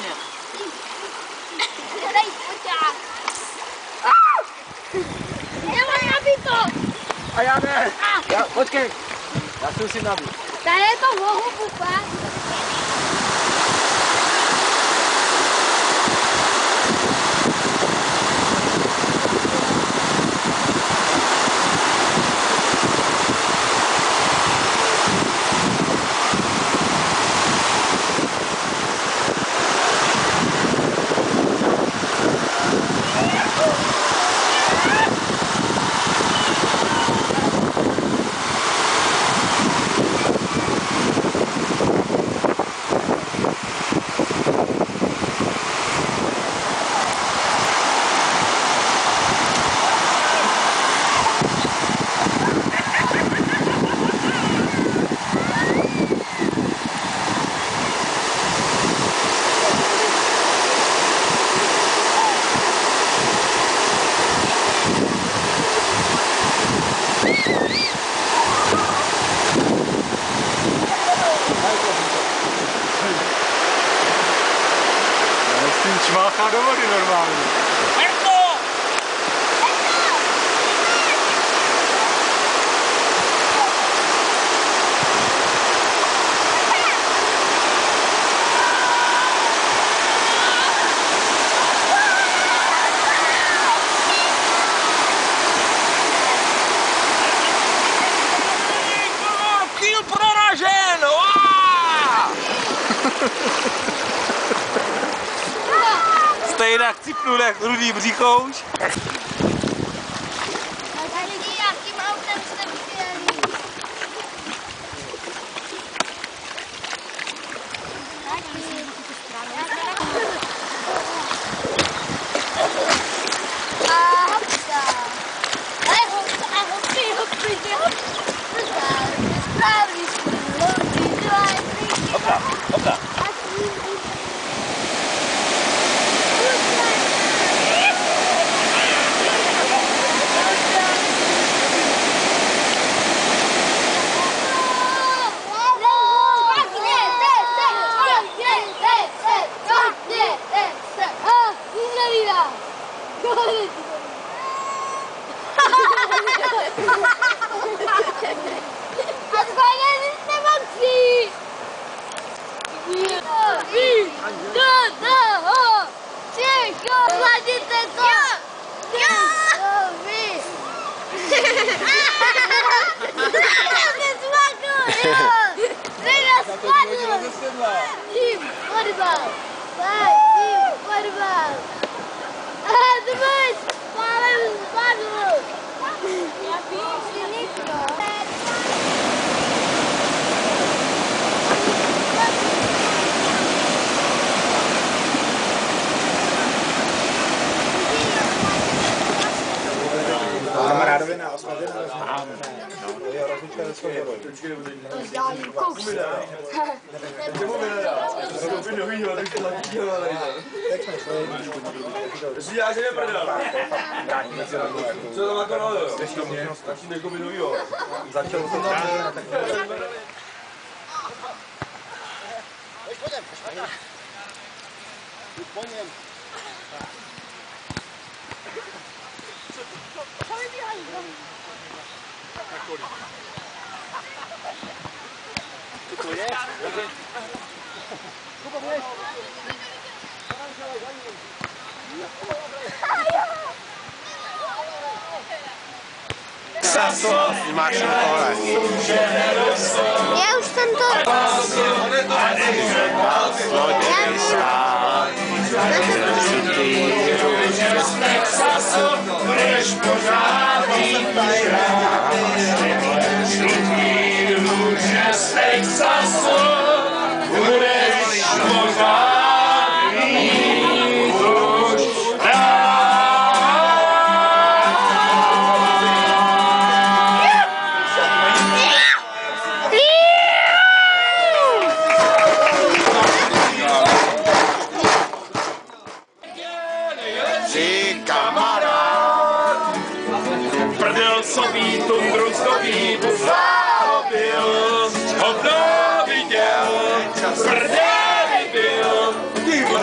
Mě. Dej foťák. Nemoj nabít to. A já ne. Já, počkej. Já si musím nabít. Tady je to mohu pupa. Hiç mahkara var inanmam. Stejně chcipnul jak rudý břichouš. A した ДДО! Тихо! Владите то! Я! Вы! Я не смогу! Время спадало! Тим, борьба! Тим, борьба! Дымись! Палим спадало! Я пишу! Jo, rozlička ze svého Tak jsme šli. Já že neprdel. Vrátíme se domů. Co tam jako nalil? Slyším možnost. Tak si někoho novýho. Začalo to tam, tak máš na Corinthians. Tu conhece? Desculpa, mulher. Imagina Eu estou Sentir o despeçaço, por explorar. Texas, presente. Y por